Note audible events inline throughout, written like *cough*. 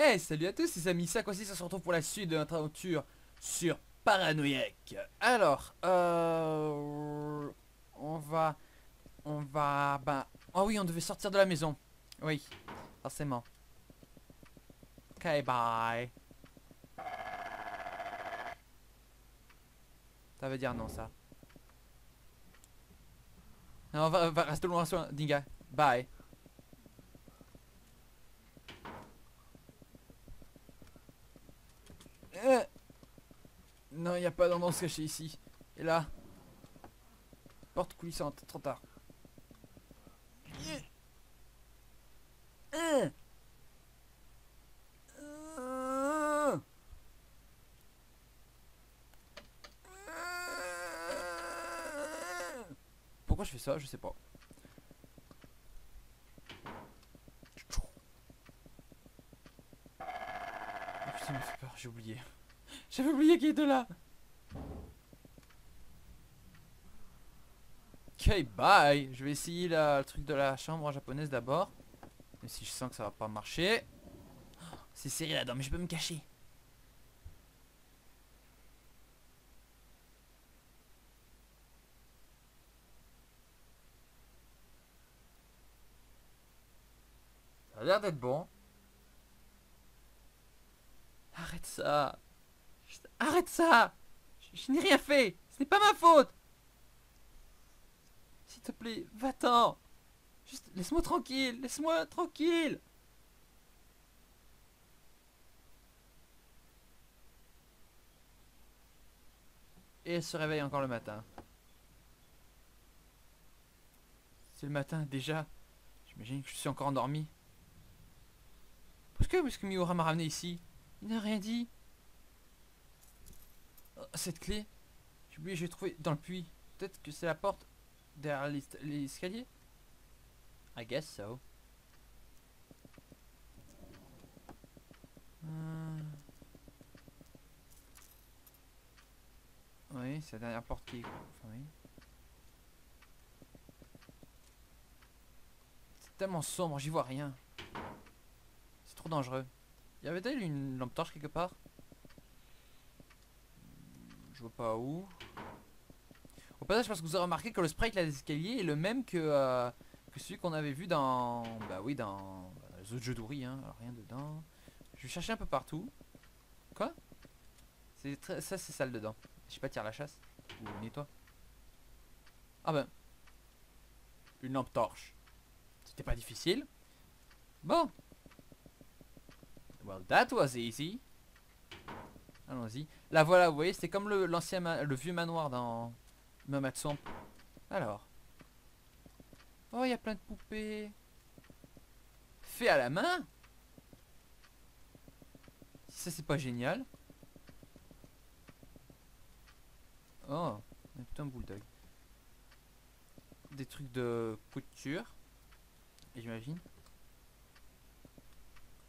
Hey, salut à tous les amis, ça quoi si ça se retrouve pour la suite de notre aventure sur Paranoïaque. Alors, euh... On va... On va... Bah... Oh oui, on devait sortir de la maison. Oui, forcément. Ok, bye. Ça veut dire non, ça. Non, on va, va rester loin Dinga. Bye. Euh. Non, il n'y a pas d'endroit se cacher ici. Et là Porte coulissante, trop tard. Pourquoi je fais ça? Je sais pas. Il me fait peur, j'ai oublié. J'avais oublié qu'il était là. Ok, bye. Je vais essayer la, le truc de la chambre japonaise d'abord. Mais si je sens que ça va pas marcher. Oh, C'est serré là-dedans, mais je peux me cacher. Ça a l'air d'être bon. Arrête ça. Arrête ça. Je, je n'ai rien fait. Ce n'est pas ma faute. S'il te plaît, va-t'en. Juste laisse-moi tranquille. Laisse-moi tranquille. Et elle se réveille encore le matin. C'est le matin déjà. J'imagine que je suis encore endormi. Pourquoi est-ce que Miura m'a ramené ici Il n'a rien dit. Oh, cette clé J'ai oublié, je l'ai trouvée dans le puits. Peut-être que c'est la porte derrière l'es- l'escalier I guess so. Euh. Oui, c'est la dernière porte qui est... C'est tellement sombre, j'y vois rien. C'est trop dangereux. Y avait-elle une lampe torche quelque part? Je vois pas où. Au passage, parce que vous avez remarqué que le sprite là, des escaliers est le même que, euh, que celui qu'on avait vu dans... Bah oui, dans, bah, les autres jeux d'Ouri, hein. Alors rien dedans. Je vais chercher un peu partout. Quoi? C'est. Ça, c'est sale dedans. Je sais pas, tire la chasse. Ou nettoie. Ah ben. Une lampe torche. C'était pas difficile. Bon. Well, that was easy. Allons-y. La voilà, vous voyez, c'était comme le vieux manoir dans Mamatson. Alors. Oh, il y a plein de poupées. Fait à la main. Ça, c'est pas génial. Oh, un putain de bulldog. Des trucs de couture. J'imagine.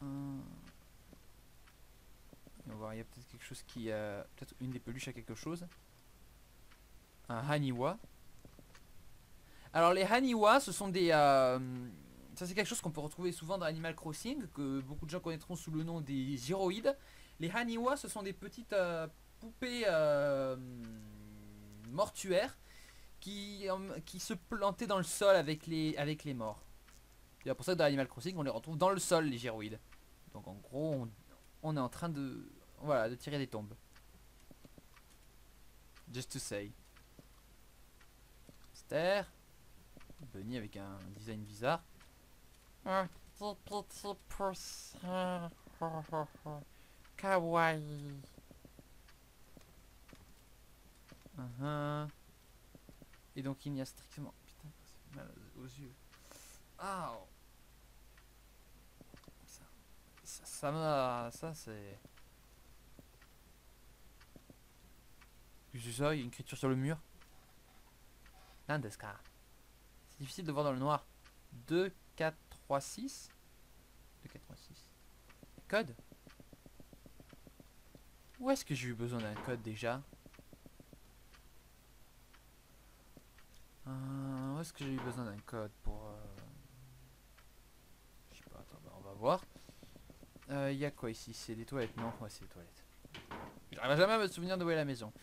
Hum. On va voir, il y a peut-être quelque chose qui a. Peut-être une des peluches à quelque chose. Un Haniwa. Alors les Haniwa, ce sont des... euh, ça c'est quelque chose qu'on peut retrouver souvent dans Animal Crossing, que beaucoup de gens connaîtront sous le nom des gyroïdes. Les Haniwa, ce sont des petites euh, poupées euh, mortuaires qui, qui se plantaient dans le sol avec les, avec les morts. C'est pour ça que dans Animal Crossing, on les retrouve dans le sol, les gyroïdes. Donc en gros, on est en train de, voilà, de tirer des tombes. Just to say. Esther. Bunny avec un design bizarre. Un petit petit poussin. Kawaii. Uh-huh. Et donc il n'y a strictement... Putain, fait mal aux yeux. Ah Ça, ça, ça m'a... Ça c'est... C'est ça, il y a une écriture sur le mur. Nandeska. C'est difficile de voir dans le noir. 2, 4, 3, 6. 2, 4, 3, 6. Code Où est-ce que j'ai eu besoin d'un code déjà? Euh, Où est-ce que j'ai eu besoin d'un code pour... euh, Je sais pas, attends, bah, on va voir. Il y a quoi ici? C'est des toilettes? Non, ouais, c'est des toilettes. J'arrive jamais à me souvenir de où est la maison.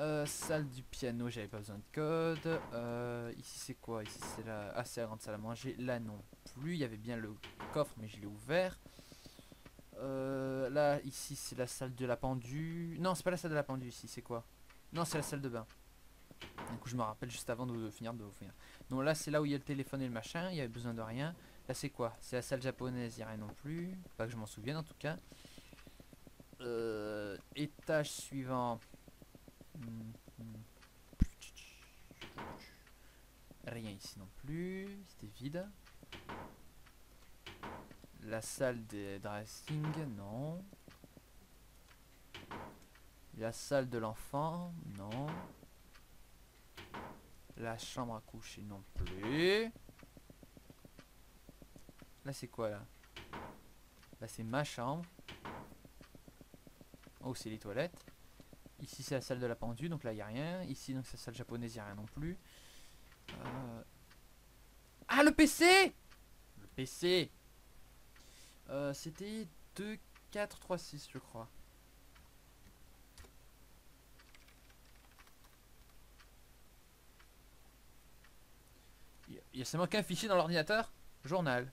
Euh, salle du piano, j'avais pas besoin de code. Euh, ici c'est quoi? Ici c'est la... Ah la grande salle à manger. Là non plus, il y avait bien le coffre mais je l'ai ouvert. Euh, là ici c'est la salle de la pendue. Non c'est pas la salle de la pendue ici, c'est quoi? Non c'est la salle de bain. Du coup je me rappelle juste avant de finir de finir. Donc là c'est là où il y a le téléphone et le machin, il y avait besoin de rien. Là c'est quoi? C'est la salle japonaise, il n'y a rien non plus. Pas que je m'en souvienne en tout cas. étage suivant. Rien ici non plus, c'était vide. La salle des dressing, non. La salle de l'enfant, non. La chambre à coucher non plus. Là c'est quoi là? Là c'est ma chambre. Oh c'est les toilettes. Ici c'est la salle de la pendule, donc là il n'y a rien. Ici donc c'est la salle japonaise, il n'y a rien non plus. Euh, ah le PC Le PC euh, C'était 2, 4, 3, 6 je crois. Il y a seulement qu'un fichier dans l'ordinateur? Journal.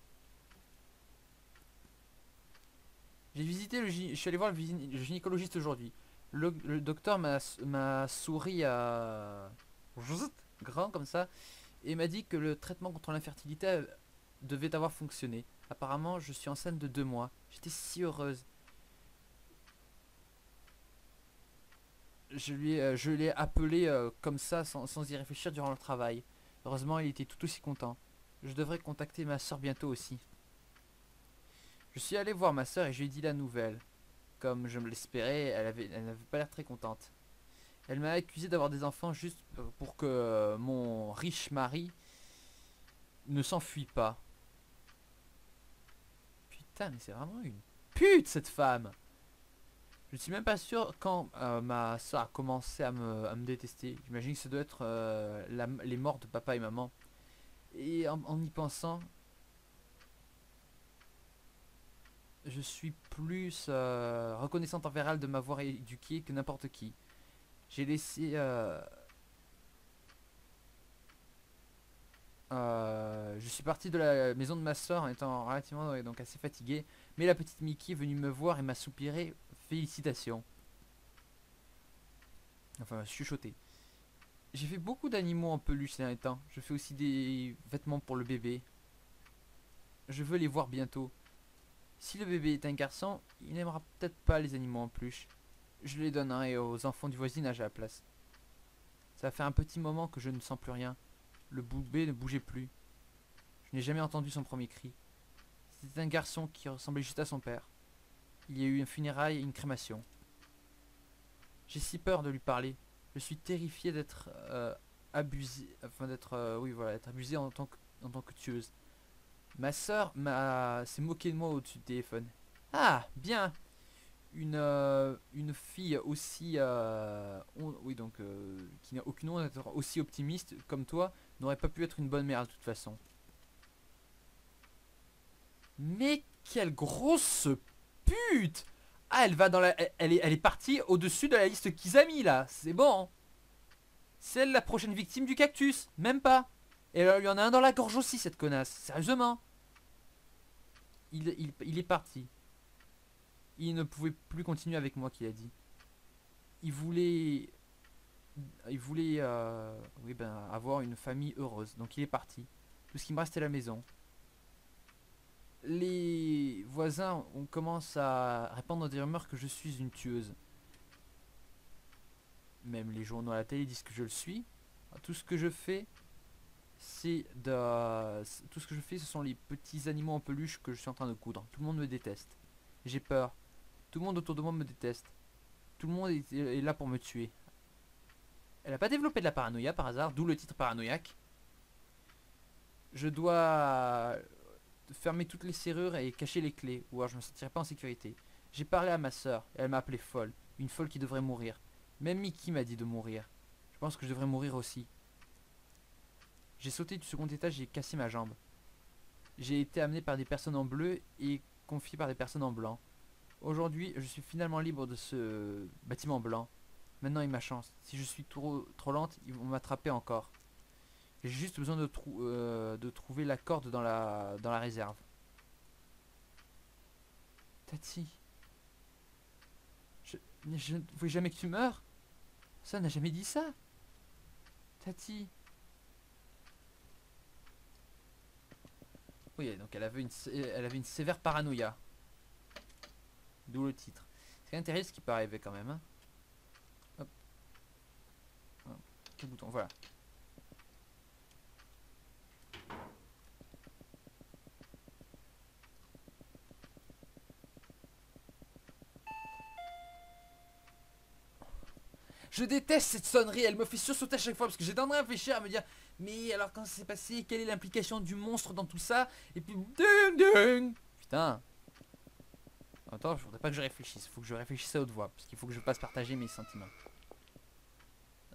J'ai visité le... Je suis allé voir le gynécologiste aujourd'hui le, docteur m'a souri à grand comme ça et m'a dit que le traitement contre l'infertilité devait avoir fonctionné. Apparemment, je suis enceinte de deux mois. J'étais si heureuse. Je lui euh, l'ai appelé euh, comme ça sans, sans, y réfléchir durant le travail. Heureusement, il était tout aussi content. Je devrais contacter ma soeur bientôt aussi. Je suis allé voir ma soeur et je lui ai dit la nouvelle. Comme je me l'espérais, elle avait, elle n'avait pas l'air très contente. Elle m'a accusé d'avoir des enfants juste pour que mon riche mari ne s'enfuit pas. Putain, mais c'est vraiment une pute cette femme. Je ne suis même pas sûr quand euh, ma soeur a commencé à me, détester. J'imagine que ça doit être euh, les morts de papa et maman. Et en y pensant, je suis plus euh, reconnaissante envers elle de m'avoir éduqué que n'importe qui. J'ai laissé... Euh, euh, je suis parti de la maison de ma soeur en étant relativement donc assez fatigué. Mais la petite Mickey est venue me voir et m'a soupiré. Félicitations. Enfin, chuchoté. J'ai fait beaucoup d'animaux en peluche ces derniers temps. Je fais aussi des vêtements pour le bébé. Je veux les voir bientôt. Si le bébé est un garçon, il n'aimera peut-être pas les animaux en peluche. Je les donnerai aux enfants du voisinage à la place. Ça fait un petit moment que je ne sens plus rien. Le bébé ne bougeait plus. Je n'ai jamais entendu son premier cri. C'était un garçon qui ressemblait juste à son père. Il y a eu un funérail et une crémation. J'ai si peur de lui parler. Je suis terrifié d'être euh, abusé, enfin d'être, euh, oui voilà, abusé en tant que tueuse. Ma soeur m'a s'est moquée de moi au-dessus du téléphone. Ah, bien. Une, euh, une fille aussi, euh, oui donc, euh, qui n'a aucune honte d'être aussi optimiste comme toi, n'aurait pas pu être une bonne mère de toute façon. Mais quelle grosse pute Ah, elle va dans la, elle est, elle est partie au-dessus de la liste mis là. C'est bon. Hein. C'est la prochaine victime du cactus. Même pas. Et il y en a un dans la gorge aussi, cette connasse. Sérieusement il, est parti. Il ne pouvait plus continuer avec moi, qu'il a dit. Il voulait... Il voulait euh, ben, avoir une famille heureuse. Donc il est parti. Tout ce qui me reste, c'est la maison. Les voisins on commence à répandre des rumeurs que je suis une tueuse. Même les journaux à la télé disent que je le suis. Tout ce que je fais, c'est de... Tout ce que je fais, ce sont les petits animaux en peluche que je suis en train de coudre. Tout le monde me déteste. J'ai peur. Tout le monde autour de moi me déteste. Tout le monde est, là pour me tuer. Elle n'a pas développé de la paranoïa par hasard, d'où le titre paranoïaque. Je dois fermer toutes les serrures et cacher les clés, ou alors je me sentirai pas en sécurité. J'ai parlé à ma soeur, et elle m'a appelé folle. Une folle qui devrait mourir. Même Mickey m'a dit de mourir. Je pense que je devrais mourir aussi. J'ai sauté du second étage et cassé ma jambe. J'ai été amené par des personnes en bleu et confié par des personnes en blanc. Aujourd'hui, je suis finalement libre de ce bâtiment blanc. Maintenant est ma chance. Si je suis trop, trop lente, ils vont m'attraper encore. J'ai juste besoin de, euh, trouver la corde dans la, dans la réserve. Tati. Je, je ne voulais jamais que tu meurs. Ça n'a jamais dit ça. Tati. Oui, donc elle avait une, sévère paranoïa. D'où le titre. C'est terrible ce qui peut arriver quand même. Hein. Hop. Bouton Voilà. Je déteste cette sonnerie, elle me fait sursauter à chaque fois parce que j'ai tendance à réfléchir à me dire mais alors quand ça s'est passé, quelle est l'implication du monstre dans tout ça? Et puis ding ding Putain Attends, je voudrais pas que je réfléchisse, faut que je réfléchisse à haute voix parce qu'il faut que je passe partager mes sentiments.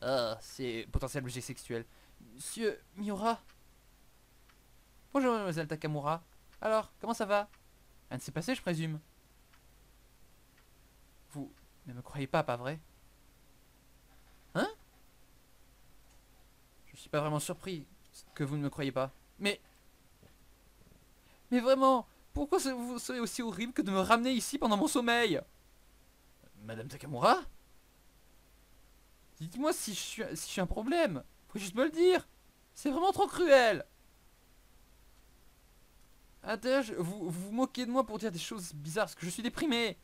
Ah, c'est potentiel objet sexuel. Monsieur Miura? Bonjour mademoiselle Takamura. Alors, comment ça va? Rien ne s'est passé, je présume? Vous ne me croyez pas, pas vrai Hein Je suis pas vraiment surpris que vous ne me croyez pas. Mais... Mais vraiment, pourquoi vous serez aussi horrible que de me ramener ici pendant mon sommeil? Madame Takamura? Dites-moi si, si je suis un problème. Faut juste me le dire. C'est vraiment trop cruel. vous, vous vous moquez de moi pour dire des choses bizarres parce que je suis déprimé.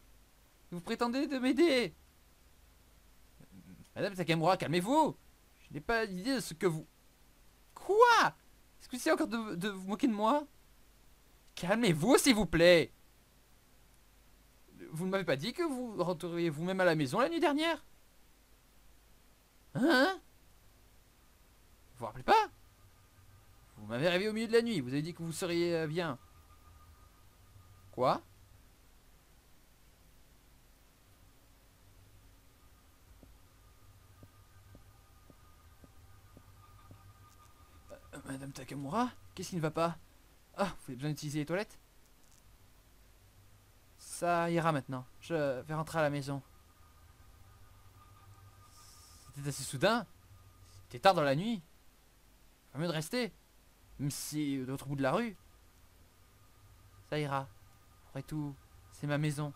Vous prétendez de m'aider. Madame Takamura, calmez-vous Je n'ai pas d'idée de ce que vous... Quoi? Est-ce que c'est encore de, vous moquer de moi? Calmez-vous, s'il vous plaît. Vous ne m'avez pas dit que vous rentreriez vous-même à la maison la nuit dernière? Hein? Vous vous rappelez pas? Vous m'avez réveillé au milieu de la nuit, vous avez dit que vous seriez euh, bien. Quoi? Madame Takamura Qu'est-ce qui ne va pas? Ah, vous avez besoin d'utiliser les toilettes? Ça ira maintenant. Je vais rentrer à la maison. C'était assez soudain. C'était tard dans la nuit. Pas mieux de rester. Même si de l'autre bout de la rue. Ça ira. Après tout, c'est ma maison.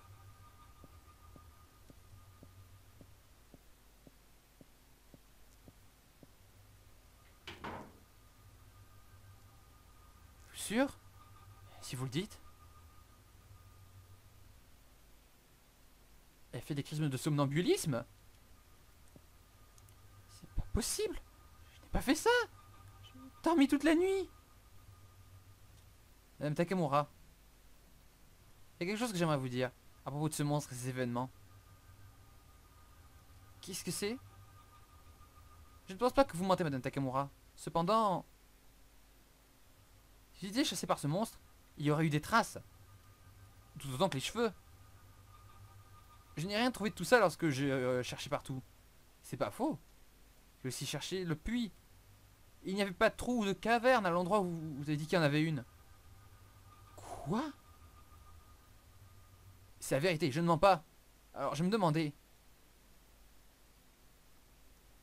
Si vous le dites. Elle fait des crises de somnambulisme C'est pas possible Je n'ai pas fait ça J'ai dormi toute la nuit Madame Takamura. Il y a quelque chose que j'aimerais vous dire à propos de ce monstre et ces événements. Qu'est-ce que c'est? Je ne pense pas que vous mentez, Madame Takamura. Cependant, si j'étais chassé par ce monstre, il y aurait eu des traces. Tout autant que les cheveux. Je n'ai rien trouvé de tout ça lorsque j'ai euh, cherché partout. C'est pas faux. J'ai aussi cherché le puits. Il n'y avait pas de trou ou de caverne à l'endroit où vous avez dit qu'il y en avait une. Quoi? C'est la vérité, je ne mens pas. Alors je me demandais.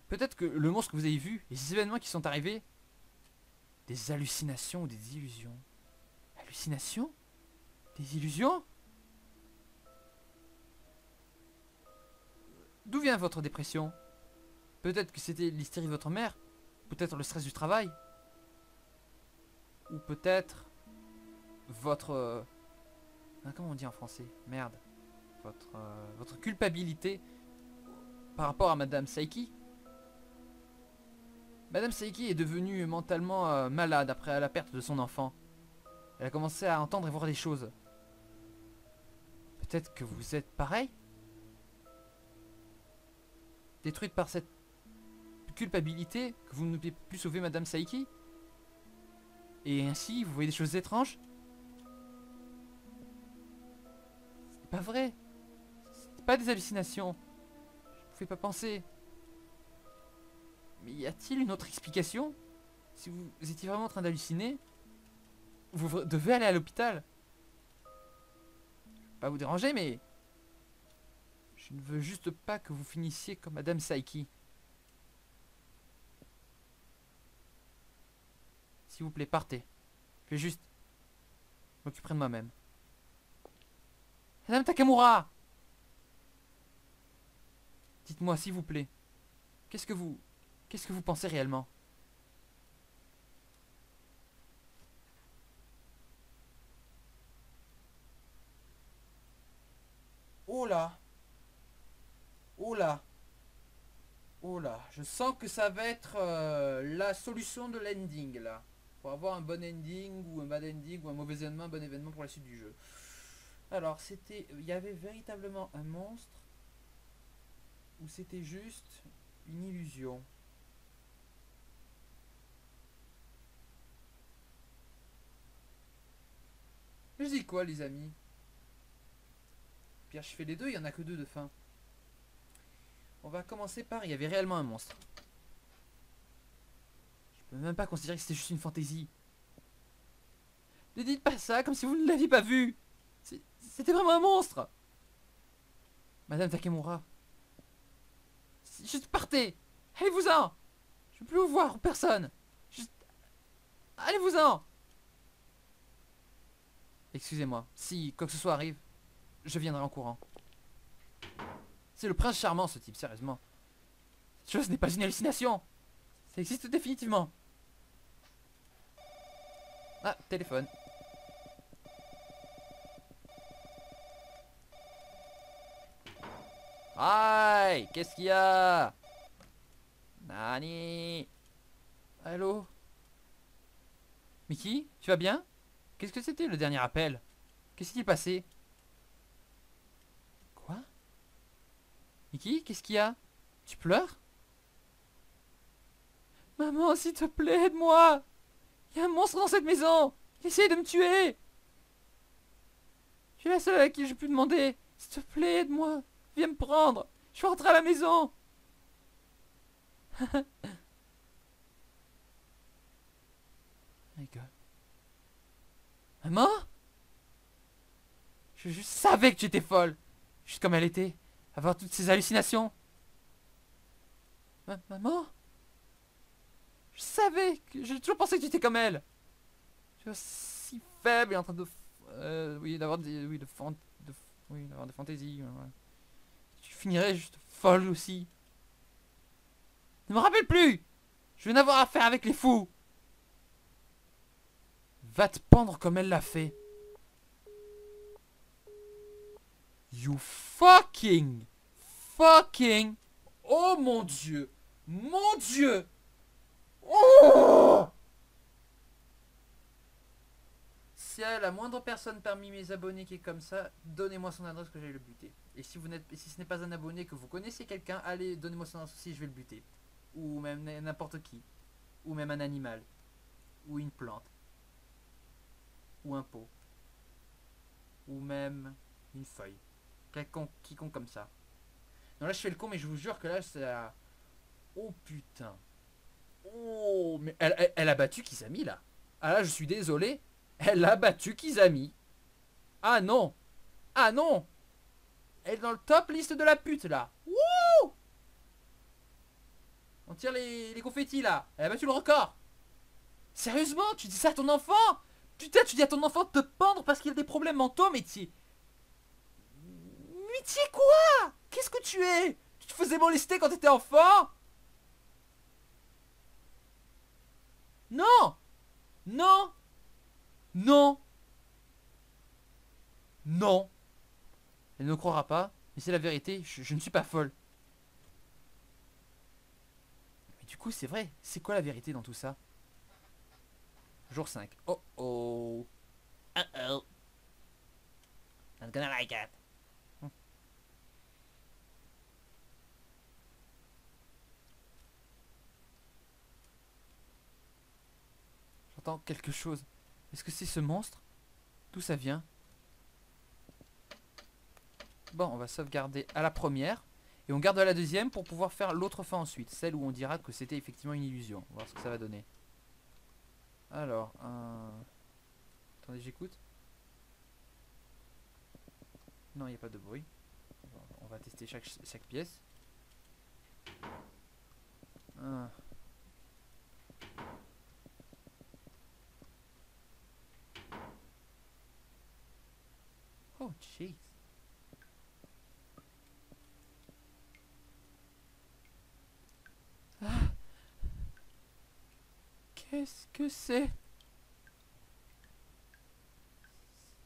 Peut-être que le monstre que vous avez vu, et ces événements qui sont arrivés, des hallucinations ou des illusions. Hallucinations? Des illusions? D'où vient votre dépression? Peut-être que c'était l'hystérie de votre mère Peut-être le stress du travail Ou peut-être votre... Euh, hein, comment on dit en français? Merde. Votre, euh, votre culpabilité par rapport à Madame Saiki? Madame Saiki est devenue mentalement euh, malade après la perte de son enfant. Elle a commencé à entendre et voir des choses. Peut-être que vous êtes pareil? Détruite par cette culpabilité que vous ne pouvez plus sauver Madame Saiki Et ainsi, vous voyez des choses étranges? C'est pas vrai. C'est pas des hallucinations. Je ne pouvais pas penser. Y a-t-il une autre explication? Si vous étiez vraiment en train d'halluciner, vous devez aller à l'hôpital. Pas vous déranger, mais Je ne veux juste pas que vous finissiez comme Madame Saiki. S'il vous plaît, partez. Je vais juste m'occuper de moi-même. Madame Takamura Dites-moi, s'il vous plaît. Qu'est-ce que vous... Qu'est-ce que vous pensez réellement? Oh là. Oh là. Oh là. Je sens que ça va être euh, la solution de l'ending là. Pour avoir un bon ending ou un bad ending ou un mauvais événement, un bon événement pour la suite du jeu. Alors c'était... Il y avait véritablement un monstre ou c'était juste une illusion? Je dis quoi les amis? Pierre je fais les deux, il y en a que deux de fin. On va commencer par il y avait réellement un monstre. Je peux même pas considérer que c'était juste une fantaisie. Ne dites pas ça comme si vous ne l'aviez pas vu. C'était vraiment un monstre. Madame Takemura. Juste partez. Allez-vous-en. Je veux plus vous voir, personne. Allez-vous-en. Excusez-moi. Si quoi que ce soit arrive, je viendrai en courant. C'est le prince charmant, ce type, sérieusement. Cette chose n'est pas une hallucination. Ça existe définitivement. Ah, téléphone. Aïe Qu'est-ce qu'il y a? Nani? Allô? Mickey Tu vas bien? Qu'est-ce que c'était le dernier appel? Qu'est-ce qui est passé? Quoi? Mickey Qu'est-ce qu'il y a? Tu pleures? Maman, s'il te plaît, aide-moi! Il y a un monstre dans cette maison! Il essaie de me tuer! Je suis la seule à qui je peux demander. S'il te plaît, aide-moi! Viens me prendre! Je suis rentré à la maison. *laughs* Maman je, savais que tu étais folle Juste comme elle était. Avoir toutes ces hallucinations. maman Je savais que... J'ai toujours pensé que tu étais comme elle. Tu es si faible et en train de... Euh, oui, d'avoir des... Oui, de, de, oui, d'avoir des fantaisies. Tu finirais juste folle aussi. Ne me rappelle plus Je vais n'avoir affaire avec les fous Va te pendre comme elle l'a fait. You fucking fucking Oh mon dieu Mon dieu Oh Si elle la moindre personne parmi mes abonnés qui est comme ça, donnez-moi son adresse que j'aille le buter. Et si, vous n'êtes, si ce n'est pas un abonné, que vous connaissez quelqu'un, allez, donnez-moi son adresse aussi, je vais le buter. Ou même n'importe qui. Ou même un animal. Ou une plante. Ou un pot. Ou même une feuille. Quelconque, quiconque comme ça. Non, là je fais le con, mais je vous jure que là c'est... Oh putain. Oh, mais elle, elle, a battu Kizami là. Ah là, je suis désolé. Elle a battu Kizami. Ah non. Ah non. Elle est dans le top liste de la pute là. Wouh On tire les, les confettis là. Elle a battu le record. Sérieusement, tu dis ça à ton enfant? Putain, tu dis à ton enfant de te pendre parce qu'il a des problèmes mentaux. Mais tu quoi? Qu'est-ce que tu es? Tu te faisais molester quand t'étais enfant? Non! Non! Non! Non! Elle ne croira pas, mais c'est la vérité, je, ne suis pas folle. Mais du coup, c'est vrai, c'est quoi la vérité dans tout ça? Jour 5. Oh oh. Uh oh. Not gonna like it. J'entends quelque chose. Est-ce que c'est ce monstre? D'où ça vient? Bon, on va sauvegarder à la première. Et on garde à la deuxième pour pouvoir faire l'autre fin ensuite. Celle où on dira que c'était effectivement une illusion. On va voir ce que ça va donner. Alors, Attendez, j'écoute. Non, il n'y a pas de bruit. On va, tester chaque, chaque pièce. Oh, jeez. Ah. Qu'est-ce que c'est?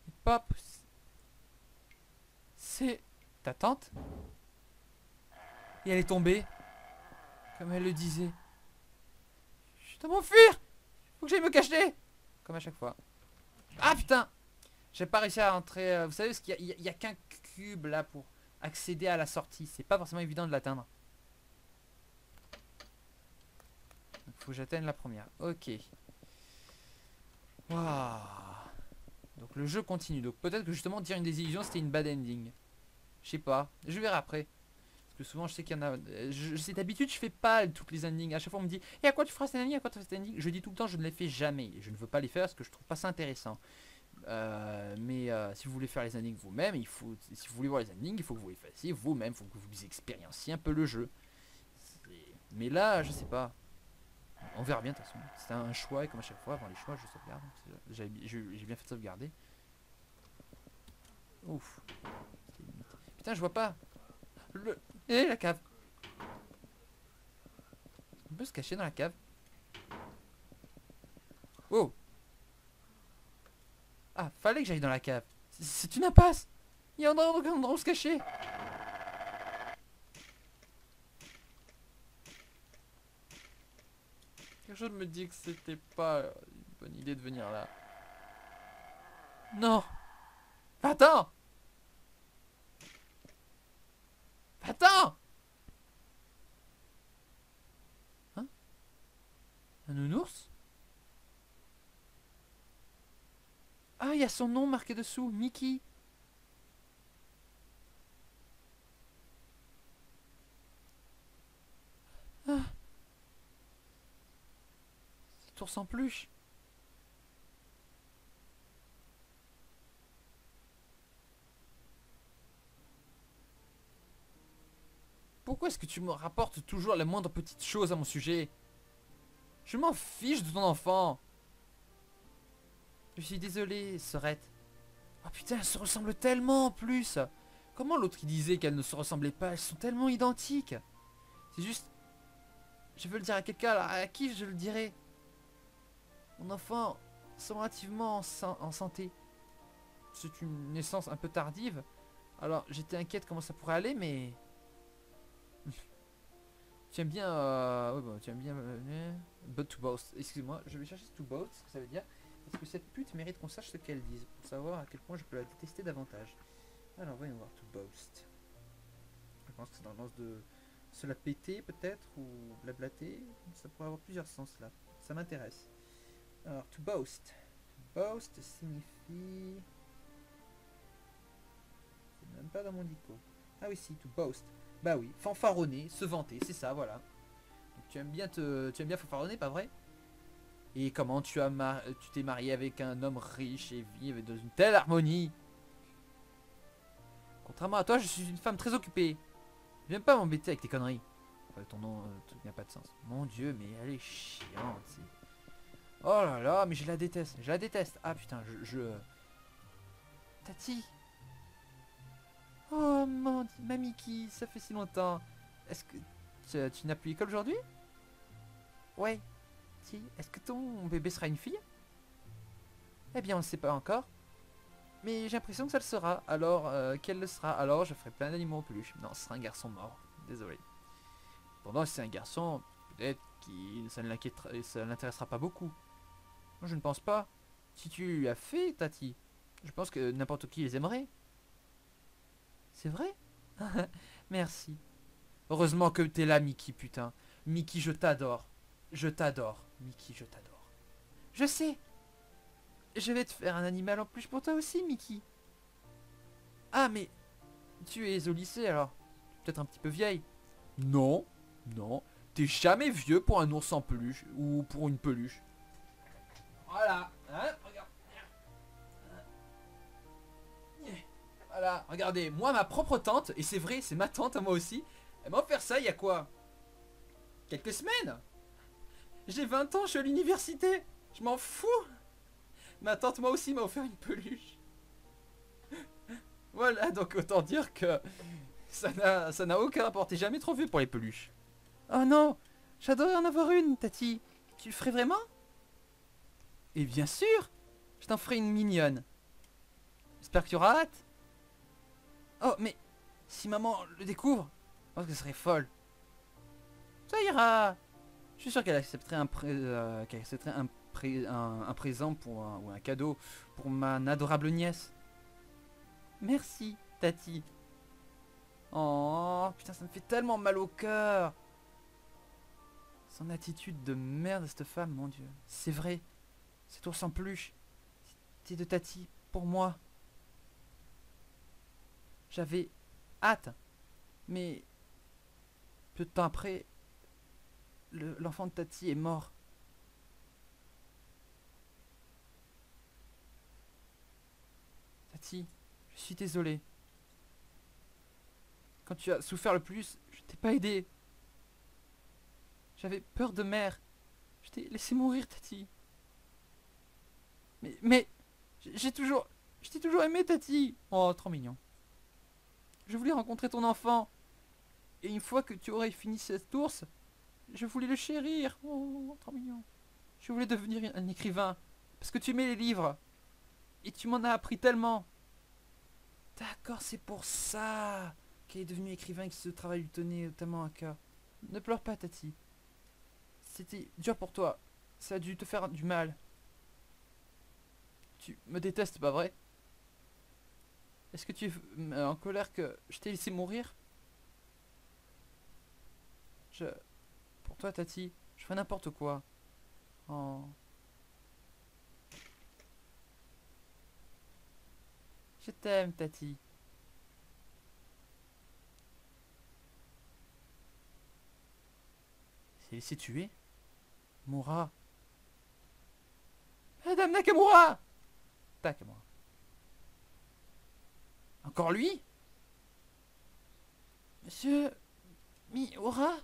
C'est pas. C'est ta tante? Et elle est tombée. Comme elle le disait. Je dois m'enfuir Faut que j'aille me cacher Comme à chaque fois. Ah putain J'ai pas réussi à entrer. euh, Vous savez, parce qu'il y a, a qu'un cube là pour accéder à la sortie. C'est pas forcément évident de l'atteindre. Faut que j'atteigne la première. Ok. Waouh. Donc le jeu continue. Donc peut-être que justement dire une désillusion c'était une bad ending. Je sais pas. Je verrai après. Parce que souvent je sais qu'il y en a. euh, sais d'habitude je fais pas toutes les endings. À chaque fois on me dit Et à quoi tu feras cet ending? À quoi tu feras cet ending? Je dis tout le temps je ne les fais jamais. Je ne veux pas les faire parce que je trouve pas ça intéressant. Euh, mais euh, si vous voulez faire les endings vous-même, il faut. Si vous voulez voir les endings, il faut que vous les fassiez vous-même. Il faut que vous expérienciez un peu le jeu. C'est- Mais là, je sais pas. On verra bien de toute façon. C'était un choix et comme à chaque fois, avant les choix, je sauvegarde. J'ai bien fait de sauvegarder. Ouf. Putain, je vois pas. Le... Eh, la cave. On peut se cacher dans la cave. Oh. Ah, fallait que j'aille dans la cave. C'est- une impasse. Il y a un endroit où se cacher. Quelque chose me dit que c'était pas une bonne idée de venir là. Non. Attends Attends Hein? Un nounours? Ah, il y a son nom marqué dessous, Mickey. Ah. Peluche. Pourquoi est-ce que tu me rapportes toujours la moindre petite chose à mon sujet? Je m'en fiche de ton enfant. Je suis désolé, Sorette. Oh putain, elles se ressemblent tellement en plus. Comment l'autre il disait qu'elles ne se ressemblaient pas Elles sont tellement identiques. C'est juste... Je veux le dire à quelqu'un, à qui je le dirais Mon enfant sont relativement en, san- en santé. C'est une naissance un peu tardive. Alors j'étais inquiète comment ça pourrait aller, mais... *laughs* tu aimes bien... Euh... ouais, bah, tu aimes bien... euh, But to boast. Excuse-moi, je vais chercher to boast, ce que ça veut dire. Parce que cette pute mérite qu'on sache ce qu'elle dise, pour savoir à quel point je peux la détester davantage. Alors voyons voir, to boast. Je pense que c'est dans le sens de se la péter peut-être, ou blablater. Ça pourrait avoir plusieurs sens là. Ça m'intéresse. Alors, to boast. To boast signifie... C'est même pas dans mon dico. Ah oui, si, to boast. Bah oui, fanfaronner, se vanter, c'est ça, voilà. Tu aimes bien te, tu aimes bien fanfaronner, pas vrai? Et comment tu as mar- tu t'es marié avec un homme riche et vivre dans une telle harmonie? Contrairement à toi, je suis une femme très occupée. Viens pas m'embêter avec tes conneries. Ouais, ton nom euh, n'a pas de sens. Mon dieu, mais elle est chiante. Oh là là, mais je la déteste. Je la déteste. Ah putain, je... je... Tati Oh mon... ma Mickey, ça fait si longtemps. Est-ce que tu, n'as plus l'école aujourd'hui? Ouais. Si. Est-ce que ton bébé sera une fille? Eh bien, on ne sait pas encore. Mais j'ai l'impression que ça le sera. Alors, euh, qu'elle le sera Alors, je ferai plein d'animaux en peluche. Non, ce sera un garçon mort. Désolé. Pendant si c'est un garçon, peut-être que ça ne l'intéressera pas beaucoup. Je ne pense pas. Si tu as fait, Tati, je pense que n'importe qui les aimerait. C'est vrai? *laughs* Merci. Heureusement que t'es là, Mickey, putain. Mickey, je t'adore. Je t'adore. Mickey, je t'adore. Je sais. Je vais te faire un animal en plus pour toi aussi, Mickey. Ah, mais tu es au lycée alors Peut-être un petit peu vieille. Non, non. T'es jamais vieux pour un ours en peluche ou pour une peluche. Voilà. Hein. Voilà. Regardez, moi ma propre tante, et c'est vrai, c'est ma tante à moi aussi, elle m'a offert ça il y a quoi? Quelques semaines? J'ai 20 ans, je suis à l'université, je m'en fous Ma tante moi aussi m'a offert une peluche. Voilà, donc autant dire que ça n'a ça n'a aucun rapport, t'es jamais trop vu pour les peluches. Oh non, j'adorerais en avoir une, Tati. Tu le ferais vraiment? Et bien sûr, je t'en ferai une mignonne. J'espère que tu auras hâte. Oh, mais si maman le découvre, je pense qu'elle serait folle. Ça ira. Je suis sûr qu'elle accepterait un, pré- euh, accepterait un- un présent pour un- ou un cadeau pour ma adorable nièce. Merci, Tati. Oh, putain, ça me fait tellement mal au cœur. Son attitude de merde, cette femme, mon dieu. C'est vrai. Cet ours en peluche. C'était de Tati pour moi. J'avais hâte. Mais peu de temps après, le- l'enfant de Tati est mort. Tati, je suis désolé. Quand tu as souffert le plus, je t'ai pas aidé. J'avais peur de mère. Je t'ai laissé mourir, Tati. Mais, j'ai toujours, je t'ai toujours aimé, Tati. Oh, trop mignon. Je voulais rencontrer ton enfant. Et une fois que tu aurais fini cette ours, je voulais le chérir. Oh, trop mignon. Je voulais devenir un écrivain. Parce que tu aimais les livres. Et tu m'en as appris tellement. D'accord, c'est pour ça qu'elle est devenue écrivain et que ce travail lui tenait tellement à cœur. Ne pleure pas, Tati. C'était dur pour toi. Ça a dû te faire du mal. Tu me détestes, pas vrai? Est-ce que tu es euh, en colère que je t'ai laissé mourir? Je... Pour toi, Tati, je ferais n'importe quoi. Je t'aime, Tati. s'est laissé tuer? Moura? Madame Nakamura Nakamura. Encore lui? Monsieur Miura?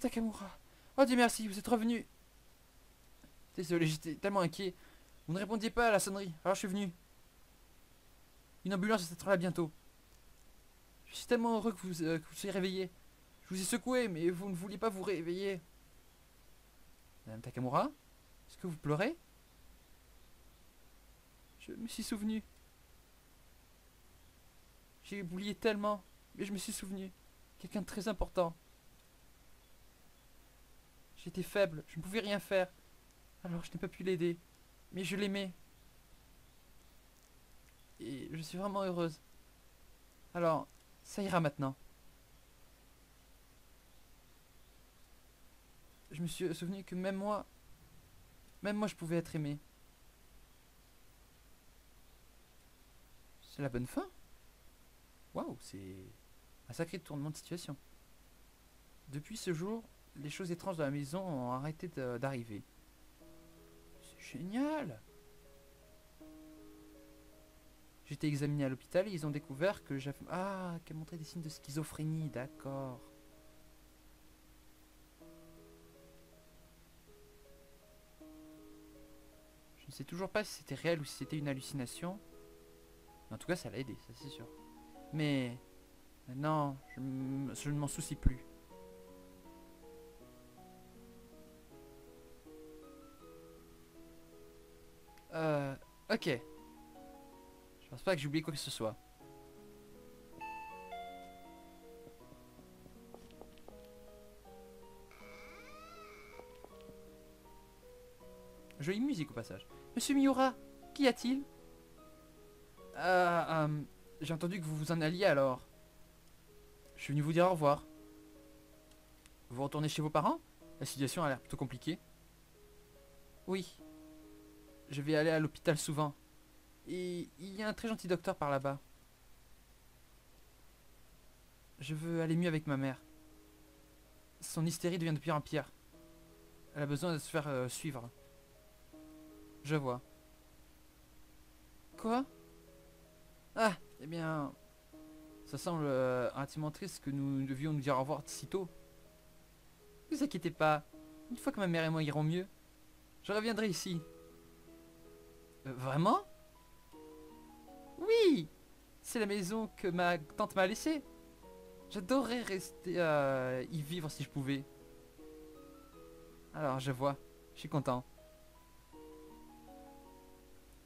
Takamura. Oh Dieu merci, vous êtes revenu. Désolé, j'étais tellement inquiet. Vous ne répondiez pas à la sonnerie, alors je suis venu. Une ambulance sera là bientôt. Je suis tellement heureux que vous, euh, que vous soyez réveillé. Je vous ai secoué, mais vous ne vouliez pas vous réveiller. Madame Takamura Est-ce que vous pleurez? Je me suis souvenu. J'ai oublié tellement, mais je me suis souvenu. Quelqu'un de très important. J'étais faible, je ne pouvais rien faire. Alors je n'ai pas pu l'aider. Mais je l'aimais. Et je suis vraiment heureuse. Alors, ça ira maintenant. Je me suis souvenu que même moi, même moi je pouvais être aimé. C'est la bonne fin Waouh, c'est un sacré tournement de situation. Depuis ce jour, les choses étranges de la maison ont arrêté d'arriver. C'est génial J'ai été examiné à l'hôpital et ils ont découvert que j'avais... Ah, qu'elle montrait des signes de schizophrénie, d'accord. Je ne sais toujours pas si c'était réel ou si c'était une hallucination. En tout cas, ça l'a aidé, ça c'est sûr. Mais maintenant, je, ne m'en soucie plus. Euh, ok. Je pense pas que j'ai oublié quoi que ce soit. Jolie musique au passage. Monsieur Miura, qu'y a-t-il? Euh, euh, j'ai entendu que vous vous en alliez alors. Je suis venu vous dire au revoir. Vous retournez chez vos parents? La situation a l'air plutôt compliquée. Oui. Je vais aller à l'hôpital souvent. Et il y a un très gentil docteur par là-bas. Je veux aller mieux avec ma mère. Son hystérie devient de pire en pire. Elle a besoin de se faire euh, suivre. Je vois. Quoi? Ah, eh bien... Ça semble euh, relativement triste que nous devions nous dire au revoir si tôt. Ne vous inquiétez pas. Une fois que ma mère et moi irons mieux, je reviendrai ici. Euh, vraiment? Oui C'est la maison que ma tante m'a laissée. J'adorerais rester euh, y vivre si je pouvais. Alors, je vois. Je suis content.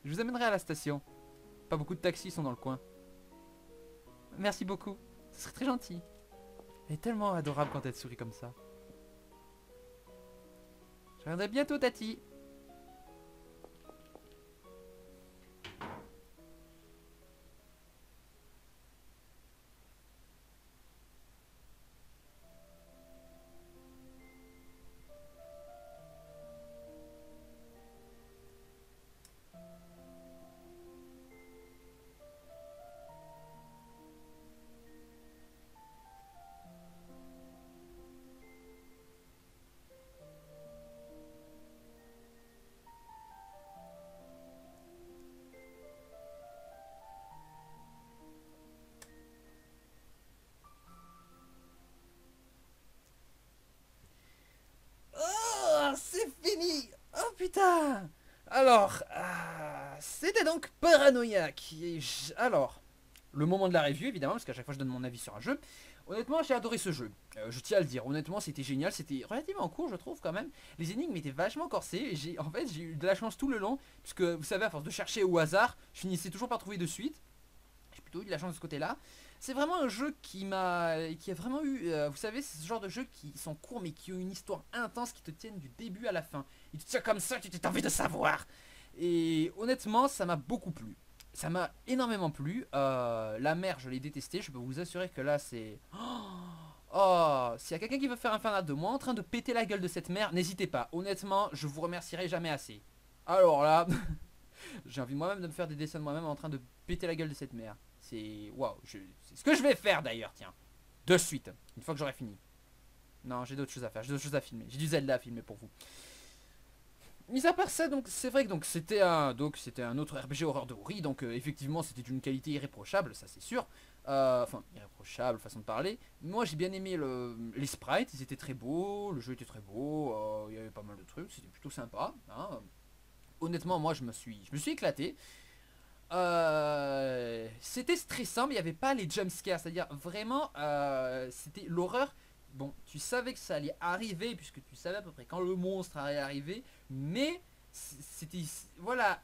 Je vous amènerai à la station. Pas beaucoup de taxis sont dans le coin. Merci beaucoup. Ce serait très gentil. Elle est tellement adorable quand elle sourit comme ça. Je reviendrai bientôt, Tati. Alors, euh, c'était donc Paranoïaque. Et j- Alors, le moment de la review évidemment, parce qu'à chaque fois je donne mon avis sur un jeu. Honnêtement, j'ai adoré ce jeu. Euh, je tiens à le dire. Honnêtement, c'était génial. C'était relativement court, je trouve, quand même. Les énigmes étaient vachement corsées. en fait, j'ai eu de la chance tout le long. Puisque, vous savez, à force de chercher au hasard, je finissais toujours par trouver de suite. J'ai plutôt eu de la chance de ce côté-là. C'est vraiment un jeu qui m'a, qui a vraiment eu, euh, vous savez, c'est ce genre de jeux qui sont courts mais qui ont une histoire intense qui te tiennent du début à la fin. Ils te tiennent comme ça, tu t'as envie de savoir. Et honnêtement, ça m'a beaucoup plu. Ça m'a énormément plu. Euh, la mer, je l'ai détesté. Je peux vous assurer que là, c'est. *gasps* Oh, s'il y a quelqu'un qui veut faire un fanat de moi en train de péter la gueule de cette mer, n'hésitez pas. Honnêtement, je vous remercierai jamais assez. Alors là, *laughs* j'ai envie moi-même de me faire des dessins de moi-même en train de péter la gueule de cette mer. C'est waouh, je- c'est ce que je vais faire d'ailleurs, tiens. De suite, une fois que j'aurai fini. Non, j'ai d'autres choses à faire, j'ai d'autres choses à filmer. J'ai du Zelda à filmer pour vous. Mis à part ça, donc c'est vrai que donc c'était un donc c'était un autre RPG horreur de Ori, donc euh, effectivement c'était d'une qualité irréprochable, ça c'est sûr. Euh, Enfin irréprochable façon de parler. Moi j'ai bien aimé le, les sprites, ils étaient très beaux, le jeu était très beau, euh, il y avait pas mal de trucs, c'était plutôt sympa. hein. Honnêtement moi je me suis je me suis éclaté. C'était stressant, mais il n'y avait pas les jumpscares. C'est-à-dire vraiment, c'était l'horreur. Bon, tu savais que ça allait arriver, puisque tu savais à peu près quand le monstre allait arriver, mais c'était. Voilà.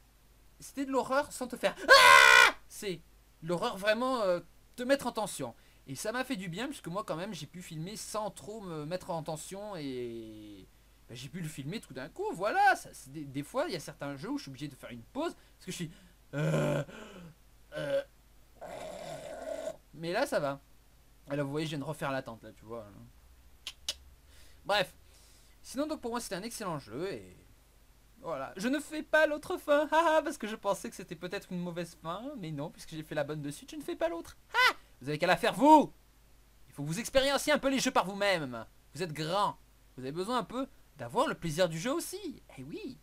C'était de l'horreur sans te faire. Ah C'est l'horreur vraiment euh, te mettre en tension. Et ça m'a fait du bien, puisque moi, quand même, j'ai pu filmer sans trop me mettre en tension et. ben, j'ai pu le filmer tout d'un coup, voilà. Des fois, il y a certains jeux où je suis obligé de faire une pause, parce que je suis. Euh, euh, mais là, ça va. Là, vous voyez, je viens de refaire l'attente, là, tu vois. Bref. Sinon, donc, pour moi, c'était un excellent jeu et... Voilà. Je ne fais pas l'autre fin, *laughs* haha, parce que je pensais que c'était peut-être une mauvaise fin, mais non, puisque j'ai fait la bonne de suite, je ne fais pas l'autre. Ah Vous avez qu'à la faire, vous Il faut vous expérienciez un peu les jeux par vous-même. Vous êtes grand. Vous avez besoin un peu d'avoir le plaisir du jeu aussi. Eh oui.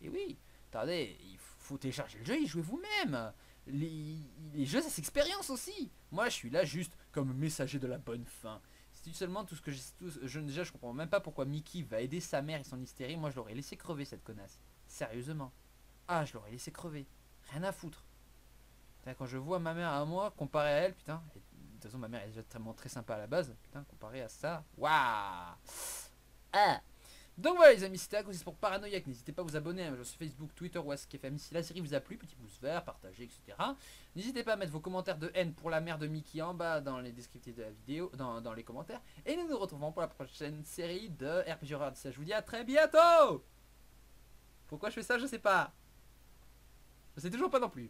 Eh oui. Attendez, il faut télécharger le jeu et jouer vous-même. Les, les jeux, ça s'expérience aussi. Moi, je suis là juste comme messager de la bonne fin. Si seulement tout ce que j'ai... Je, déjà, je comprends même pas pourquoi Mickey va aider sa mère et son hystérie. Moi, je l'aurais laissé crever, cette connasse. Sérieusement. Ah, je l'aurais laissé crever. Rien à foutre. Quand je vois ma mère à moi, comparé à elle, putain... et de toute façon, ma mère est déjà tellement très sympa à la base. Putain, comparé à ça... Waouh Ah donc voilà les amis, c'était à cause pour Paranoïaque. N'hésitez pas à vous abonner à sur Facebook, Twitter ou AskFM si la série vous a plu. Petit pouce vert, partagez, etc. N'hésitez pas à mettre vos commentaires de haine pour la mère de Mickey en bas dans les descriptifs de la vidéo, dans, dans les commentaires. Et nous nous retrouvons pour la prochaine série de RPG Horror. Je vous dis à très bientôt Pourquoi je fais ça, je sais pas. Je sais toujours pas non plus.